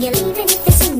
you're leaving, this ain't